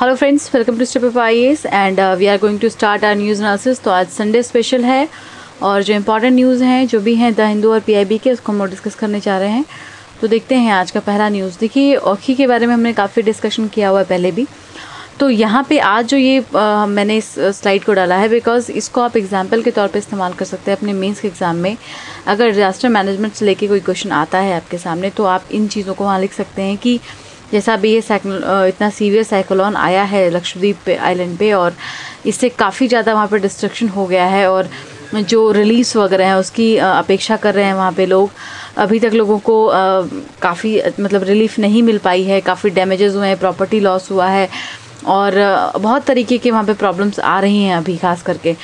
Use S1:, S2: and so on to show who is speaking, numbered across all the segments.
S1: Hello friends welcome to step I S and we are going to start our news analysis तो आज Sunday special है और जो important news हैं जो भी हैं द हिंदू और पीआईबी के उसको हम डिस्कस करने जा रहे हैं। तो देखते हैं आज का पहला न्यूज़ देखिए ओखी के बारे में हमने काफ़ी डिस्कशन किया हुआ है पहले भी। तो यहाँ पे आज जो ये आ, मैंने इस स्लाइड को डाला है बिकॉज़ इसको आप एग्ज़ाम्पल के तौर पे इस्तेमाल कर सकते हैं अपने मेंस के एग्ज़ाम में। अगर डिजास्टर मैनेजमेंट से लेके कोई क्वेश्चन आता है आपके सामने तो आप इन चीज़ों को वहाँ लिख सकते हैं कि जैसा अभी ये इतना सीवियर साइक्लोन आया है लक्षद्वीप आइलैंड पे और इससे काफ़ी ज़्यादा वहाँ पे डिस्ट्रक्शन हो गया है और जो रिलीज़ वगैरह है उसकी अपेक्षा कर रहे हैं वहाँ पे लोग। अभी तक लोगों को काफ़ी मतलब रिलीफ नहीं मिल पाई है, काफ़ी डैमेजेस हुए हैं प्रॉपर्टी लॉस हुआ है और बहुत तरीके के वहाँ पे प्रॉब्लम्स आ रही हैं अभी खास करके।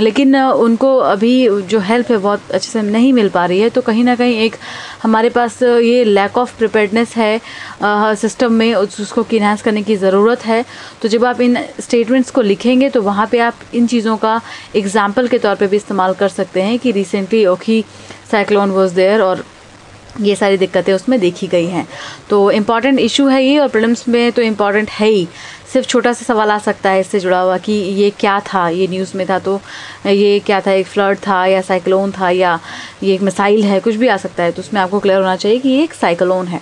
S1: लेकिन उनको अभी जो हेल्प है बहुत अच्छे से नहीं मिल पा रही है तो कहीं ना कहीं एक हमारे पास ये लैक ऑफ़ प्रिपेयर्डनेस है सिस्टम में उसको इन्हांस करने की ज़रूरत है। तो जब आप इन स्टेटमेंट्स को लिखेंगे तो वहाँ पे आप इन चीज़ों का एग्ज़ाम्पल के तौर पे भी इस्तेमाल कर सकते हैं कि रिसेंटली ओखी साइक्लोन वॉज़ देयर और ये सारी दिक्कतें उसमें देखी गई हैं। तो इंपॉर्टेंट इशू है ये और प्रॉब्लम्स में तो इंपॉर्टेंट है ही। सिर्फ़ छोटा सा सवाल आ सकता है इससे जुड़ा हुआ कि ये क्या था? ये न्यूज़ में था तो ये क्या था? एक फ्लड था या साइक्लोन था या ये एक मिसाइल है? कुछ भी आ सकता है। तो उसमें आपको क्लियर होना चाहिए कि ये एक साइक्लोन है।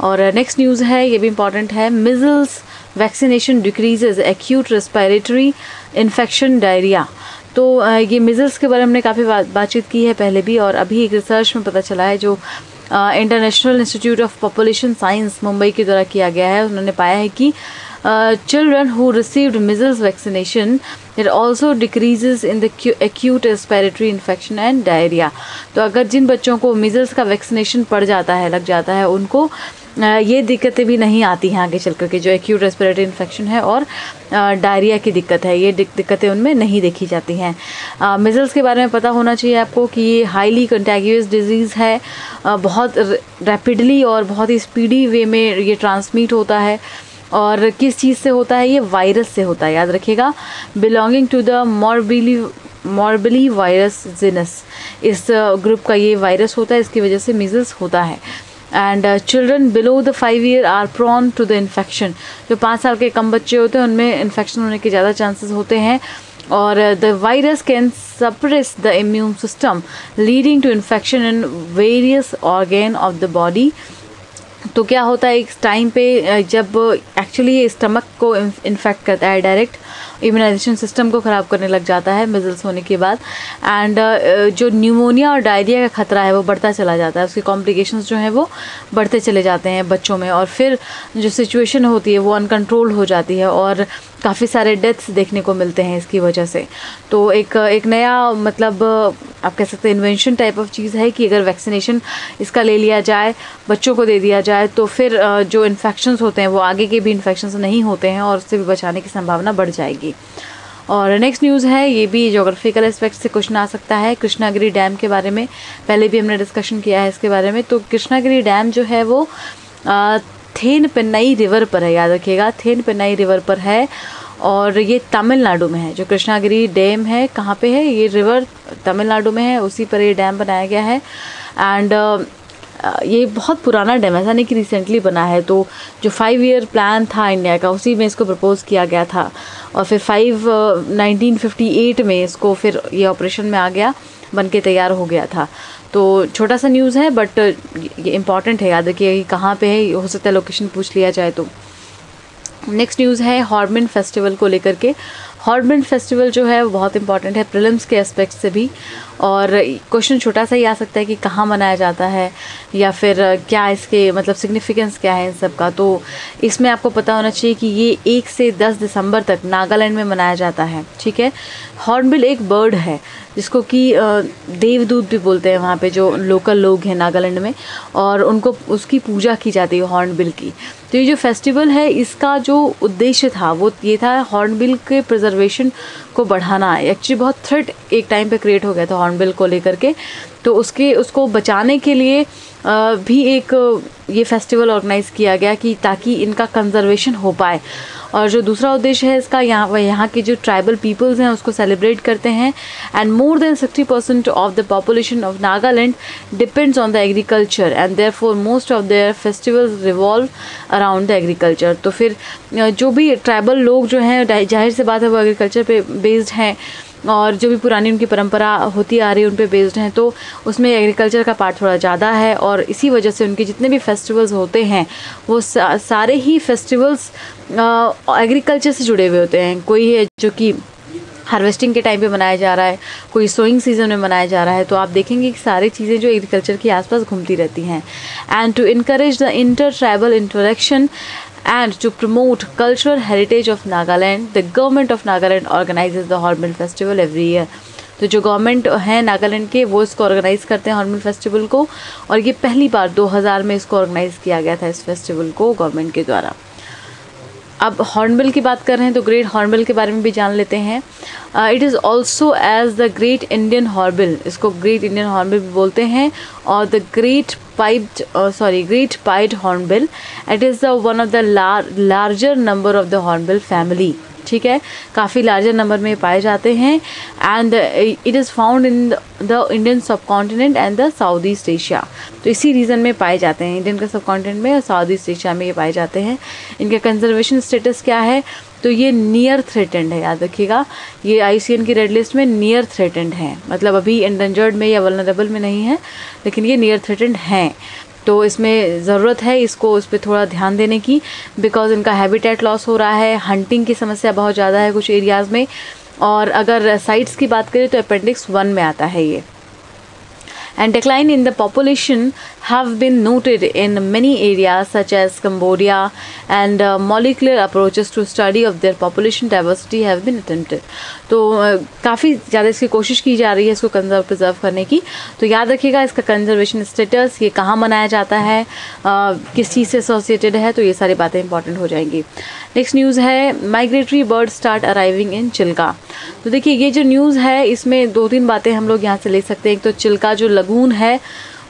S1: और नेक्स्ट न्यूज़ है, ये भी इंपॉर्टेंट है measles vaccination decreases acute respiratory infection diarrhoea तो ये मिजल्स के बारे में हमने काफ़ी बातचीत की है पहले भी और अभी एक रिसर्च में पता चला है जो international institute of population science Mumbai के द्वारा किया गया है। उन्होंने पाया है कि children who received measles vaccination it also decreases in the acute respiratory infection and diarrhea. तो अगर जिन बच्चों को मिजल्स का वैक्सीनेशन पड़ जाता है, लग जाता है, उनको ये दिक्कतें भी नहीं आती हैं आगे चल कर के जो एक्यूट रेस्पिरेटरी इन्फेक्शन है और डायरिया की दिक्कत है। ये दिक्कतें उनमें नहीं देखी जाती हैं। मिजल्स के बारे में पता होना चाहिए आपको कि ये हाईली कंटेगियस डिज़ीज़ है। बहुत रैपिडली और बहुत ही स्पीडी वे में ये ट्रांसमिट होता है। और किस चीज़ से होता है? ये वायरस से होता है। याद रखिएगा belonging to the morbilli morbilli virus genus इस ग्रुप का ये वायरस होता है, इसकी वजह से मीजल्स होता है। And children below the five year are prone to the infection जो पाँच साल के कम बच्चे होते हैं, उनमें इन्फेक्शन होने के ज़्यादा चांसेस होते हैं। और the virus can suppress the immune system leading to infection in various organ of the body तो क्या होता है इस टाइम पे जब एक्चुअली स्टमक को इन्फेक्ट करता है डायरेक्ट इम्यूनाइजेशन सिस्टम को ख़राब करने लग जाता है मिजल्स होने के बाद। एंड जो न्यूमोनिया और डायरिया का खतरा है, वो बढ़ता चला जाता है। उसकी कॉम्प्लिकेशंस जो हैं, वो बढ़ते चले जाते हैं बच्चों में। और फिर जो सिचुएशन होती है, वो अनकंट्रोल हो जाती है और काफ़ी सारे डेथ्स देखने को मिलते हैं इसकी वजह से। तो एक एक नया मतलब आप कह सकते हैं इन्वेंशन टाइप ऑफ़ चीज़ है कि अगर वैक्सीनेशन इसका ले लिया जाए, बच्चों को दे दिया जाए तो फिर जो इन्फेक्शंस होते हैं, वो आगे के भी इन्फेक्शंस नहीं होते हैं और उससे भी बचाने की संभावना बढ़ जाएगी। और नेक्स्ट न्यूज़ है, ये भी जोग्राफिकल एस्पेक्ट से क्वेश्चन आ सकता है। कृष्णागिरी डैम के बारे में पहले भी हमने डिस्कशन किया है इसके बारे में। तो कृष्णागिरी डैम जो है वो थेन पेन्नई रिवर पर है, याद रखिएगा। थेन पेन्नई रिवर पर है और ये तमिलनाडु में है। जो कृष्णागिरी डैम है, कहाँ पे है? ये रिवर तमिलनाडु में है, उसी पर ये डैम बनाया गया है। एंड ये बहुत पुराना डैम ऐसा नहीं कि रिसेंटली बना है तो जो फाइव ईयर प्लान था इंडिया का, उसी में इसको प्रपोज़ किया गया था। और फिर फाइव नाइनटीन फिफ्टी एट में इसको फिर ये ऑपरेशन में आ गया बन के तैयार हो गया था। तो छोटा सा न्यूज़ है बट ये इंपॉर्टेंट है, याद रखिए, कि कहाँ पे है, हो सकता है लोकेशन पूछ लिया जाए तो। नेक्स्ट न्यूज़ है हॉर्मिन फेस्टिवल को लेकर के। हॉर्बिन फेस्टिवल जो है, वो बहुत इंपॉर्टेंट है प्रिलिम्स के एस्पेक्ट से भी। और क्वेश्चन छोटा सा ही आ सकता है कि कहाँ मनाया जाता है, या फिर क्या इसके मतलब सिग्निफिकेंस क्या है इन सब का। तो इसमें आपको पता होना चाहिए कि ये एक से दस दिसंबर तक नागालैंड में मनाया जाता है, ठीक है? हॉर्नबिल एक बर्ड है, जिसको कि देवदूत भी बोलते हैं वहाँ पे, जो लोकल लोग हैं नागालैंड में, और उनको, उसकी पूजा की जाती है हॉर्नबिल की। तो ये जो फेस्टिवल है, इसका जो उद्देश्य था, वो ये था हॉर्नबिल के प्रिजर्वेशन को बढ़ाना एक्चुअली बहुत थ्रेट एक टाइम पे क्रिएट हो गया था हॉर्नबिल को लेकर के। तो उसके, उसको बचाने के लिए भी एक, ये फेस्टिवल ऑर्गेनाइज़ किया गया कि ताकि इनका कंजर्वेशन हो पाए। और जो दूसरा उद्देश्य है इसका, यहाँ, वह यहाँ के जो ट्राइबल पीपल्स हैं, उसको सेलिब्रेट करते हैं। And more than sixty percent of the population of Nagaland depends on the agriculture and therefore most of their festivals revolve around the agriculture तो फिर जो भी ट्राइबल लोग जो हैं, ज़ाहिर से बात है वो एग्रीकल्चर पे बेस्ड हैं। और जो भी पुरानी उनकी परंपरा होती आ रही है, उन पर बेस्ड हैं तो उसमें एग्रीकल्चर का पार्ट थोड़ा ज़्यादा है और इसी वजह से उनके जितने भी फेस्टिवल्स होते हैं, वो सारे ही फेस्टिवल्स एग्रीकल्चर से जुड़े हुए होते हैं। कोई है जो कि हार्वेस्टिंग के टाइम पे मनाया जा रहा है, कोई सोइंग सीज़न में मनाया जा रहा है तो आप देखेंगे कि सारी चीज़ें जो एग्रीकल्चर के आसपास घूमती रहती हैं। And to increase the inter tribal interaction and to promote cultural heritage of Nagaland, the government of Nagaland organizes the Hornbill Festival every year. तो जो गवर्नमेंट है नागालैंड के वो इसको ऑर्गेनाइज़ करते हैं हॉर्नबिल फेस्टिवल को और ये पहली बार 2000 में इसको ऑर्गेनाइज़ किया गया था इस फेस्टिवल को गवर्नमेंट के द्वारा अब हॉर्नबिल की बात कर रहे हैं तो ग्रेट हॉर्नबिल के बारे में भी जान लेते हैं it is also as the great Indian hornbill इसको ग्रेट इंडियन हॉर्नबिल भी बोलते हैं और the great piped sorry great pied hornbill it is the one of the larger number of the hornbill family ठीक है? काफ़ी लार्जर नंबर में पाए जाते हैं। And it is found in the Indian subcontinent and the south east Asia तो इसी reason में पाए जाते हैं। इंडियन का सब कॉन्टिनेंट में और साउथ ईस्ट एशिया में ये पाए जाते हैं। इनका कंजर्वेशन स्टेटस क्या है? तो ये नियर थ्रेटेंड है, याद रखिएगा। ये आईसीएन की रेड लिस्ट में नियर थ्रेटेंड है। मतलब अभी एंडेंजर्ड में या वलनरेबल में नहीं है, लेकिन ये नियर थ्रेटेंड हैं। तो इसमें ज़रूरत है इसको, उस पर थोड़ा ध्यान देने की बिकॉज़ इनका हैबिटेट लॉस हो रहा है हंटिंग की समस्या बहुत ज़्यादा है कुछ एरियाज़ में। और अगर साइट्स की बात करें तो अपेंडिक्स वन में आता है ये। And decline in the population have been noted in many areas such as Cambodia and uh, molecular approaches to study of their population diversity have been attempted. तो uh, काफ़ी ज़्यादा इसकी कोशिश की जा रही है इसको कंजर्व प्रिजर्व करने की। तो याद रखिएगा इसका कंजर्वेशन स्टेटस ये कहाँ मनाया जाता है uh, किस चीज़ से एसोसिएटेड है तो ये सारी बातें इंपॉर्टेंट हो जाएँगी। नेक्स्ट न्यूज़ है migratory bird start arriving in Chilka तो देखिए ये जो न्यूज़ है इसमें दो तीन बातें हम लोग यहाँ से ले सकते हैं। एक तो चिल्का जो लगून है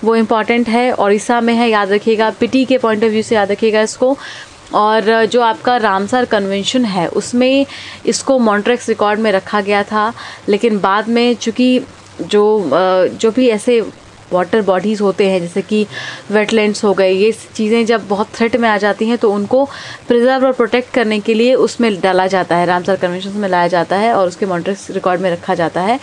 S1: वो इंपॉर्टेंट है उड़ीसा में है, याद रखिएगा पिटी के पॉइंट ऑफ़ व्यू से याद रखिएगा इसको। और जो आपका रामसर कन्वेंशन है, उसमें इसको मॉन्ट्रेक्स रिकॉर्ड में रखा गया था। लेकिन बाद में चूँकि जो जो भी ऐसे वाटर बॉडीज़ होते हैं, जैसे कि वेटलैंड्स हो गए, ये चीज़ें जब बहुत थ्रेट में आ जाती हैं तो उनको प्रिजर्व और प्रोटेक्ट करने के लिए उसमें डाला जाता है, रामसर कन्वेंशन में लाया जाता है और उसके मॉन्ट्रेक्स रिकॉर्ड में रखा जाता है।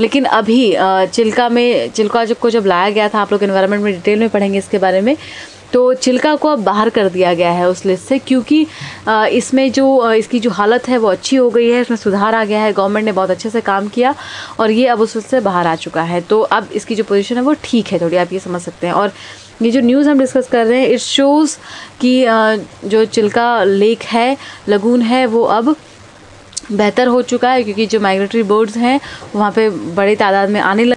S1: लेकिन अभी चिल्का में, चिल्का को जब लाया गया था, आप लोग इन्वायरमेंट में डिटेल में पढ़ेंगे इसके बारे में तो चिल्का को अब बाहर कर दिया गया है उस लिस्ट से क्योंकि इसमें जो इसकी जो हालत है वो अच्छी हो गई है, इसमें सुधार आ गया है गवर्नमेंट ने बहुत अच्छे से काम किया और ये अब उस लिस्ट से बाहर आ चुका है। तो अब इसकी जो पोजीशन है वो ठीक है, थोड़ी आप ये समझ सकते हैं। और ये जो न्यूज़ हम डिस्कस कर रहे हैं इट शोज़ कि जो चिल्का लेक है लगून है, वो अब बेहतर हो चुका है क्योंकि जो माइग्रेटरी बर्ड्स हैं, वहाँ पे बड़े तादाद में आने लग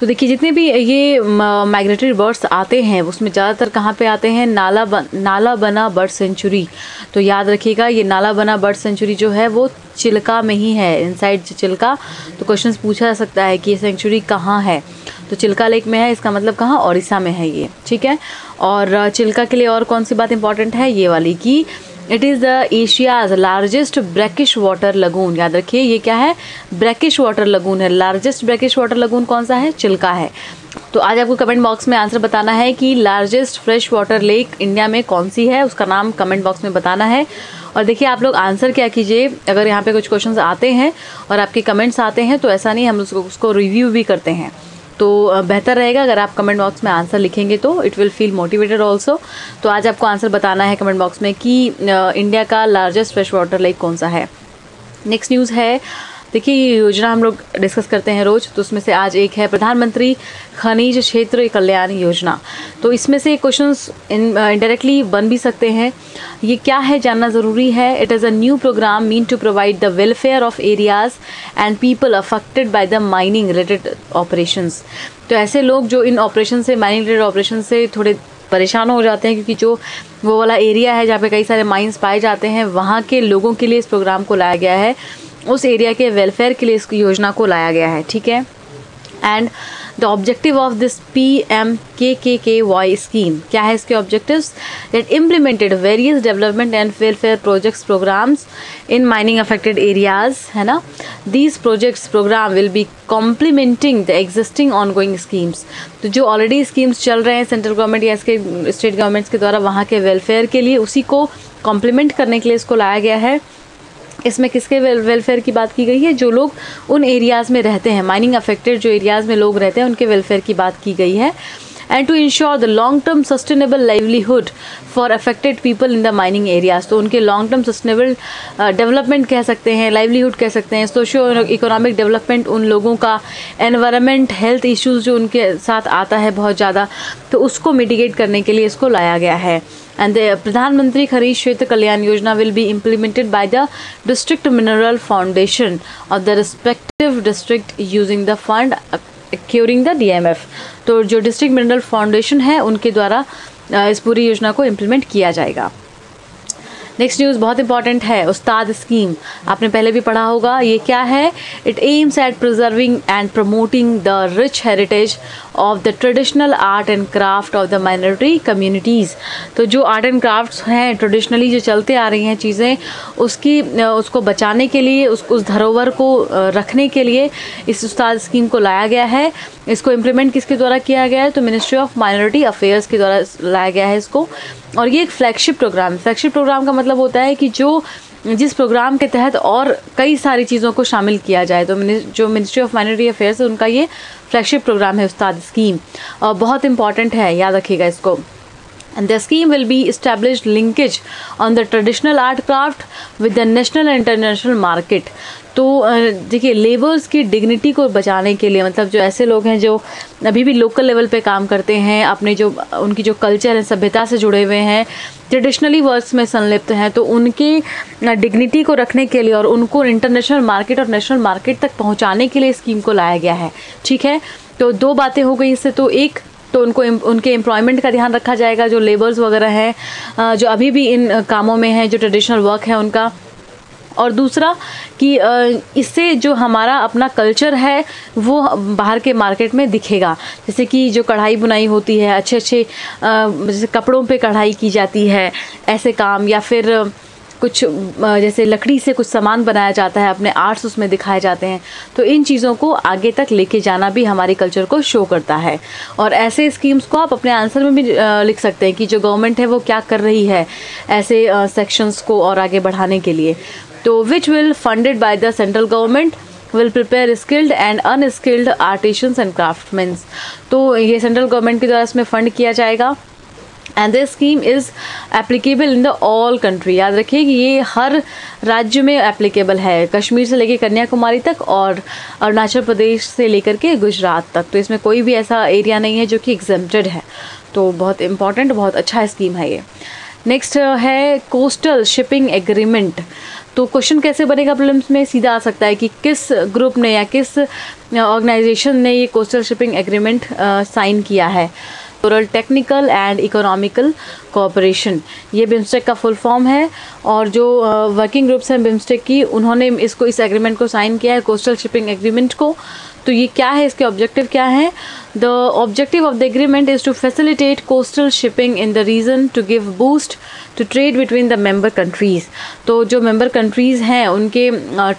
S1: तो देखिए, जितने भी ये माइग्रेटरी बर्ड्स आते हैं, उसमें ज़्यादातर कहाँ पे आते हैं? नाला बन नाला बना बर्ड सेंचुरी तो याद रखिएगा, ये नाला बना बर्ड सेंचुरी जो है, वो चिल्का में ही है। इनसाइड चिल्का तो क्वेश्चन पूछा जा सकता है कि ये सेंचुरी कहाँ है? तो चिल्का लेक में है, इसका मतलब कहाँ? ओडिशा में है ये, ठीक है? और, चिल्का के लिए और कौन सी बात इंपॉर्टेंट है? ये वाली कि it is the Asia's largest brackish water lagoon याद रखिए, ये क्या है? ब्रैकिश वाटर लगून है। लार्जेस्ट ब्रैकिश वाटर लगून कौन सा है? चिल्का है। तो आज आपको कमेंट बॉक्स में आंसर बताना है कि largest fresh water lake India में कौन सी है? उसका नाम कमेंट बॉक्स में बताना है। और देखिए, आप लोग आंसर क्या कीजिए? अगर यहाँ पे कुछ क्वेश्चंस आते हैं और आपके कमेंट्स आते हैं तो ऐसा नहीं, हम उसको उसको रिव्यू भी करते हैं। तो बेहतर रहेगा। अगर आप कमेंट बॉक्स में आंसर लिखेंगे तो it will feel motivated also तो आज आपको आंसर बताना है कमेंट बॉक्स में कि इंडिया का लार्जेस्ट फ्रेश वाटर लेक कौन सा है? नेक्स्ट न्यूज़ है देखिए, ये योजना हम लोग डिस्कस करते हैं रोज़ तो उसमें से आज एक है प्रधानमंत्री खनिज क्षेत्र कल्याण योजना। तो इसमें से क्वेश्चंस इनडायरेक्टली बन भी सकते हैं। ये क्या है जानना ज़रूरी है। It is a new program mean to provide the welfare of areas and people affected by the mining related operations तो ऐसे लोग जो इन ऑपरेशन से माइनिंग रिलेटेड ऑपरेशन से थोड़े परेशान हो जाते हैं, क्योंकि जो वो वाला एरिया है जहाँ पे कई सारे माइंस पाए जाते हैं, वहाँ के लोगों के लिए इस प्रोग्राम को लाया गया है। उस एरिया के वेलफेयर के लिए इस योजना को लाया गया है, ठीक है? And the objective of this P M K K K Y scheme क्या है इसके objectives that implemented various development and welfare projects programs in mining affected areas है ना? These projects program will be complementing the existing on going schemes तो जो already schemes चल रहे हैं सेंट्रल गवर्नमेंट या इसके स्टेट गवर्नमेंट्स के द्वारा वहाँ के वेलफेयर के लिए उसी को कॉम्प्लीमेंट करने के लिए इसको लाया गया है। इसमें किसके वेल वेलफेयर की बात की गई है? जो लोग उन एरियाज़ में रहते हैं माइनिंग अफेक्टेड जो एरियाज़ में लोग रहते हैं, उनके वेलफेयर की बात की गई है। And to ensure the long term sustainable livelihood for affected people in the mining areas तो उनके लॉन्ग टर्म सस्टेनेबल डेवलपमेंट कह सकते हैं लाइवलीहुड कह सकते हैं सोशियो इकोनॉमिक डेवलपमेंट उन लोगों का एनवायरनमेंट हेल्थ इश्यूज़ जो उनके साथ आता है बहुत ज़्यादा तो उसको मिटिगेट करने के लिए इसको लाया गया है। And the Pradhan Mantri Kharif Kshetra Kalyan Yojana will be implemented by the District Mineral Foundation of the respective district using the fund accruing the DMF तो जो डिस्ट्रिक्ट मिनरल फाउंडेशन है उनके द्वारा इस पूरी योजना को इम्प्लीमेंट किया जाएगा नेक्स्ट न्यूज़ बहुत इंपॉर्टेंट है, उस्ताद स्कीम। आपने पहले भी पढ़ा होगा, ये क्या है? It aims at preserving and promoting the rich heritage of the traditional art and craft of the minority communities तो जो आर्ट एंड क्राफ्ट हैं ट्रेडिशनली जो चलते आ रही हैं चीज़ें, उसकी, उसको बचाने के लिए, उस उस धरोहर को रखने के लिए इस उस्ताद स्कीम को लाया गया है। इसको इम्प्लीमेंट किसके द्वारा किया गया है? तो मिनिस्ट्री ऑफ़ माइनॉरिटी अफेयर्स के द्वारा लाया गया है इसको। और ये एक फ्लैगशिप प्रोग्राम फ्लैगशिप प्रोग्राम का मतलब होता है कि जो जिस प्रोग्राम के तहत और कई सारी चीज़ों को शामिल किया जाए तो जो मिनिस्ट्री ऑफ़ माइनॉरिटी अफेयर्स है, उनका ये फ्लैगशिप प्रोग्राम है उस्ताद स्कीम। और बहुत इंपॉर्टेंट है, याद रखिएगा इसको। And the scheme will be established linkage on the traditional art craft with the national and international market तो देखिए लेबर्स की डिग्निटी को बचाने के लिए मतलब जो ऐसे लोग हैं जो अभी भी लोकल लेवल पे काम करते हैं, अपने जो, उनकी जो कल्चर है, सभ्यता से जुड़े हुए हैं ट्रेडिशनली वर्क्स में संलिप्त हैं तो उनकी डिग्निटी को रखने के लिए और उनको इंटरनेशनल मार्केट और नेशनल मार्केट तक पहुँचाने के लिए स्कीम को लाया गया है। ठीक है? तो दो बातें हो गई इससे तो एक तो उनको उनके एम्प्लॉयमेंट का ध्यान रखा जाएगा, जो लेबर्स वगैरह हैं जो अभी भी इन कामों में हैं, जो ट्रेडिशनल वर्क है उनका। और दूसरा कि इससे जो हमारा अपना कल्चर है, वो बाहर के मार्केट में दिखेगा। जैसे कि जो कढ़ाई बुनाई होती है अच्छे अच्छे जैसे कपड़ों पे कढ़ाई की जाती है, ऐसे काम या फिर कुछ जैसे लकड़ी से कुछ सामान बनाया जाता है, अपने आर्ट्स उसमें दिखाए जाते हैं तो इन चीज़ों को आगे तक लेके जाना भी हमारे कल्चर को शो करता है। और ऐसे स्कीम्स को आप अपने आंसर में भी लिख सकते हैं कि जो गवर्नमेंट है, वो क्या कर रही है ऐसे सेक्शंस को और आगे बढ़ाने के लिए। तो which will funded by the central government will prepare skilled and unskilled artisans and craftsmans तो ये सेंट्रल गवर्नमेंट के द्वारा इसमें फ़ंड किया जाएगा। And this scheme is applicable in the all country याद रखिए कि ये हर राज्य में एप्लीकेबल है। कश्मीर से लेकर कन्याकुमारी तक और अरुणाचल प्रदेश से लेकर के गुजरात तक। तो इसमें कोई भी ऐसा एरिया नहीं है जो कि एग्जेम्प्टेड है। तो बहुत इंपॉर्टेंट बहुत अच्छा स्कीम है ये। नेक्स्ट है कोस्टल शिपिंग एग्रीमेंट तो क्वेश्चन कैसे बनेगा प्रॉब्लम्स में? सीधा आ सकता है कि किस ग्रुप ने या किस ऑर्गेनाइजेशन ने ये कोस्टल शिपिंग एग्रीमेंट साइन किया है? टोरल टेक्निकल एंड इकोनॉमिकल कोऑपरेशन ये बिम्स्टेक का फुल फॉर्म है और जो वर्किंग ग्रुप्स हैं बिम्स्टेक की, उन्होंने इसको, इस एग्रीमेंट को साइन किया है कोस्टल शिपिंग एग्रीमेंट को। तो ये क्या है? इसके ऑब्जेक्टिव क्या है? The objective of the agreement is to facilitate coastal shipping in the region to give boost to trade between the member countries तो जो मेंबर कंट्रीज़ हैं, उनके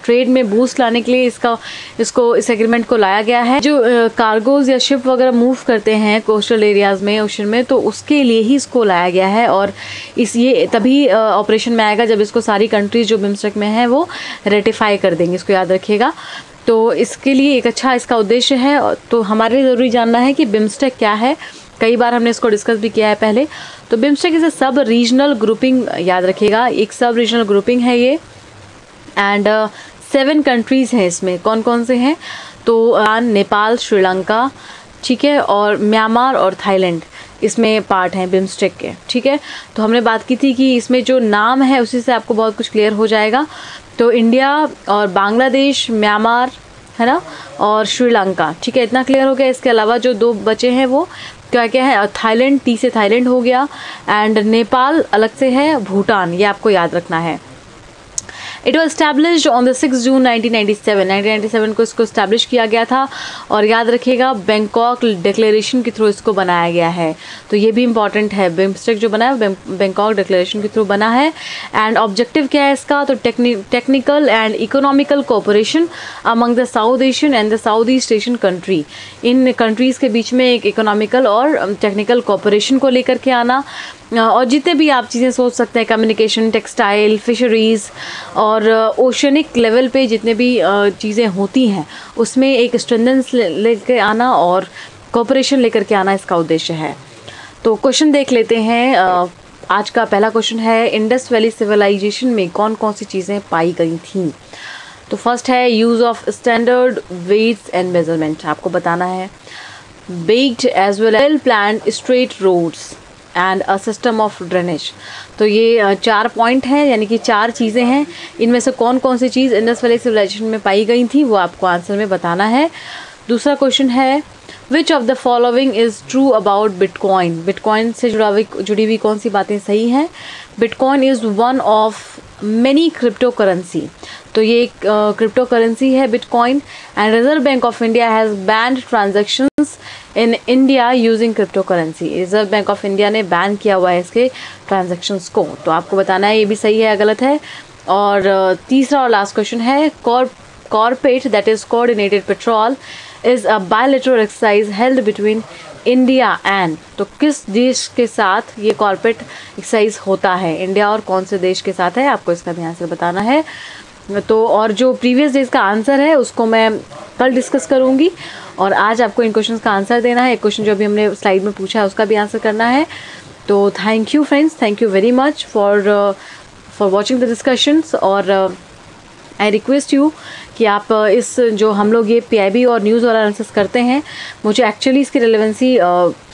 S1: ट्रेड में बूस्ट लाने के लिए इसका, इसको, इस एग्रीमेंट को लाया गया है। जो कार्गोज या शिप वगैरह मूव करते हैं कोस्टल एरियाज़ में ओशन में तो उसके लिए ही इसको लाया गया है और इस, ये तभी ऑपरेशन में आएगा जब इसको सारी कंट्रीज़ जो बिम्स्टेक में हैं, वो रेटिफाई कर देंगे। इसको याद रखिएगा। तो इसके लिए एक अच्छा इसका उद्देश्य है तो हमारे लिए ज़रूरी जानना है कि बिम्स्टेक क्या है। कई बार हमने इसको डिस्कस भी किया है पहले। तो बिम्स्टेक ए सब रीजनल ग्रुपिंग याद रखिएगा एक सब रीजनल ग्रुपिंग है ये। एंड सेवन कंट्रीज़ हैं इसमें। कौन कौन से हैं? तो uh, नेपाल श्रीलंका ठीक है और म्यांमार और थाईलैंड इसमें पार्ट हैं बिम्स्टेक के ठीक है। तो हमने बात की थी कि इसमें जो नाम है उसी से आपको बहुत कुछ क्लियर हो जाएगा। तो इंडिया और बांग्लादेश, म्यांमार, है ना, और श्रीलंका, ठीक है, इतना क्लियर हो गया। इसके अलावा जो दो बचे हैं वो, क्या क्या है? थाईलैंड, टी से थाईलैंड हो गया एंड नेपाल, अलग से है, भूटान, ये आपको याद रखना है। It was established on the six June 1997 1997 को इसको स्टैब्लिश किया गया था और याद रखिएगा बैंकॉक डिक्लेरेशन के थ्रू इसको बनाया गया है। तो ये भी इंपॉर्टेंट है। बिम्स्टेक जो बना है बैंकॉक डिक्लेरेशन के थ्रू बना है। एंड ऑब्जेक्टिव क्या है इसका? तो technical and economical cooperation among the South Asian and the South East Asian country in countries के बीच में एक इकोनॉमिकल और टेक्निकल कोऑपरेशन को लेकर के आना। और जितने भी आप चीज़ें सोच सकते हैं कम्युनिकेशन टेक्सटाइल फिशरीज़ और ओशनिक लेवल पे जितने भी चीज़ें होती हैं, उसमें एक स्ट्रेंथेंस लेकर आना और कॉपरेशन लेकर के आना इसका उद्देश्य है। तो क्वेश्चन देख लेते हैं आज का पहला क्वेश्चन है इंडस वैली सिविलाइजेशन में कौन कौन सी चीज़ें पाई गई थी? तो फ़र्स्ट है use of standard weights and measurement आपको बताना है। Baked as well well plan straight roads and a system of drainage तो ये चार पॉइंट हैं, यानी कि चार चीज़ें हैं। इनमें से कौन कौन सी चीज़ इंडस वैली सिविलाइजेशन में पाई गई थी, वो आपको आंसर में बताना है। दूसरा क्वेश्चन है which of the following is true about bitcoin bitcoin से जुड़ा हुई, जुड़ी हुई कौन सी बातें सही हैं? Bitcoin is one of many crypto currency तो ये एक क्रिप्टो करेंसी है bitcoin and Reserve Bank of India has banned transactions in India using crypto currency Reserve Bank of India ने बैन किया हुआ है इसके ट्रांजेक्शन्स को। तो आपको बताना है, ये भी सही है या गलत है? और तीसरा और लास्ट क्वेश्चन है CORPAT that is coordinated patrol is a bilateral exercise held between India and तो किस देश के साथ ये कॉरपोरेट एक्सरसाइज होता है? इंडिया और कौन से देश के साथ है? आपको इसका ध्यान से बताना है। तो और जो प्रीवियस डेज़ का आंसर है, उसको मैं कल डिस्कस करूँगी। और आज आपको इन क्वेश्चंस का आंसर देना है। एक क्वेश्चन जो अभी हमने स्लाइड में पूछा है, उसका भी आंसर करना है। तो thank you friends thank you very much for for watching the discussions और आई रिक्वेस्ट यू कि आप इस, जो हम लोग ये पीआईबी और न्यूज़ वाला एनालिसिस करते हैं, मुझे एक्चुअली इसकी रिलेवेंसी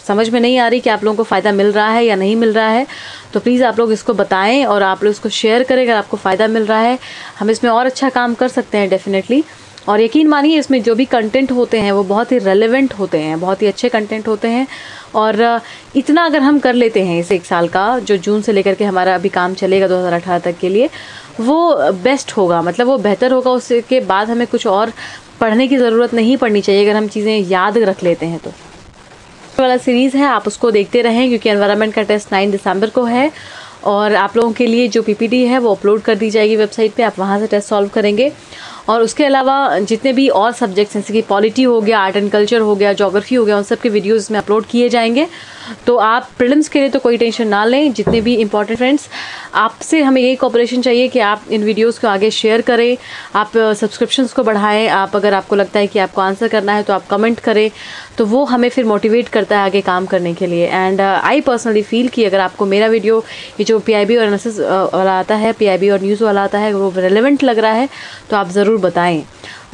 S1: समझ में नहीं आ रही कि आप लोगों को फ़ायदा मिल रहा है या नहीं मिल रहा है। तो प्लीज़ आप लोग इसको बताएँ और आप लोग इसको शेयर करें, अगर आपको फ़ायदा मिल रहा है। हम इसमें और अच्छा काम कर सकते हैं डेफिनेटली और यकीन मानिए, इसमें जो भी कंटेंट होते हैं, वो बहुत ही रेलिवेंट होते हैं, बहुत ही अच्छे कंटेंट होते हैं। और इतना अगर हम कर लेते हैं इस एक साल का, जो जून से लेकर के हमारा अभी काम चलेगा 2018 तक के लिए, वो बेस्ट होगा। मतलब वो बेहतर होगा, उसके बाद हमें कुछ और पढ़ने की ज़रूरत नहीं पड़नी चाहिए, अगर हम चीज़ें याद रख लेते हैं तो। वाला सीरीज़ है, आप उसको देखते रहें, क्योंकि एनवायरनमेंट का टेस्ट नाइन दिसंबर को है। और आप लोगों के लिए जो पीपीटी है, वो अपलोड कर दी जाएगी वेबसाइट पे, आप वहाँ से टेस्ट सॉल्व करेंगे। और उसके अलावा जितने भी और सब्जेक्ट्स जैसे कि पॉलिटी हो गया आर्ट एंड कल्चर हो गया जोग्राफी हो गया, उन सब के वीडियोज़ में अपलोड किए जाएँगे। तो आप प्रिलिम्स के लिए तो कोई टेंशन ना लें, जितने भी इंपॉर्टेंट फ्रेंड्स आपसे हमें यही कॉपरेशन चाहिए कि आप इन वीडियोज़ को आगे शेयर करें, आप सब्सक्रिप्शंस को बढ़ाएँ, आप, अगर आपको लगता है कि आपको आंसर करना है तो आप कमेंट करें। तो वो हमें फिर मोटिवेट करता है आगे काम करने के लिए। एंड आई पर्सनली फील कि अगर आपको मेरा वीडियो ये जो पीआईबी और एनालिसिस वाला आता है पीआईबी और न्यूज़ वाला आता है, वो रेलिवेंट लग रहा है तो आप ज़रूर बताएँ।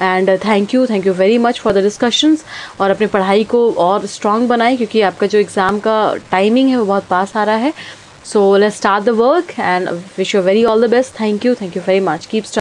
S1: And thank you thank you very much for the discussions और अपनी पढ़ाई को और स्ट्रॉन्ग बनाएँ क्योंकि आपका जो एग्ज़ाम का टाइमिंग है वो बहुत पास आ रहा है। So let start the work and wish you very all the best thank you thank you very much keep